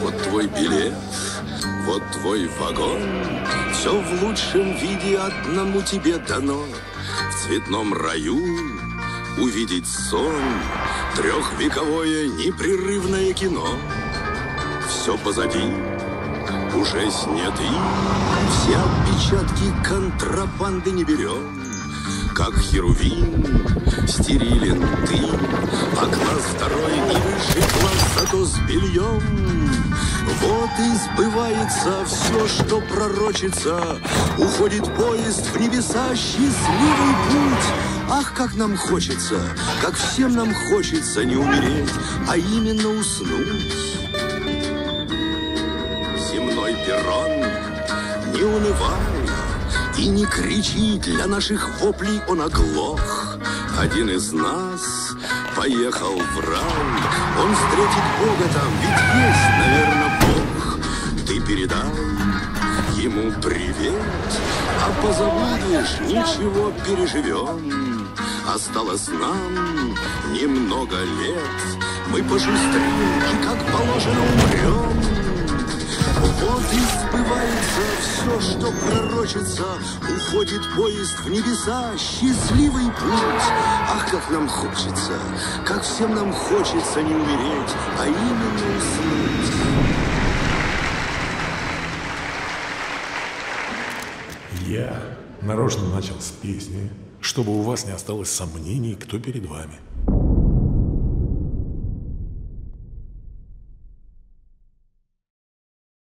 Вот твой билет, вот твой вагон. Все в лучшем виде одному тебе дано. В цветном раю увидеть сон. Трехвековое непрерывное кино. Все позади, уже сняты. Все отпечатки контрабанды не берем. Как херувим, стерилен ты, А второй не выше то с бельем. Вот и сбывается все, что пророчится. Уходит поезд в небеса, счастливый путь. Ах, как нам хочется, как всем нам хочется не умереть, а именно уснуть. Земной перрон, не унывай, и не кричи, для наших воплей он оглох. Один из нас поехал в рай, он встретит Бога там, ведь есть, наверное, Бог. Ты передай ему привет, а позабудешь, ничего переживем. Осталось нам немного лет, мы пошустрим и как положено умрем. Вот и все, что пророчится, Уходит поезд в небеса, счастливый путь. Ах, как нам хочется, как всем нам хочется не умереть, а именно уснуть. Я нарочно начал с песни, чтобы у вас не осталось сомнений, кто перед вами.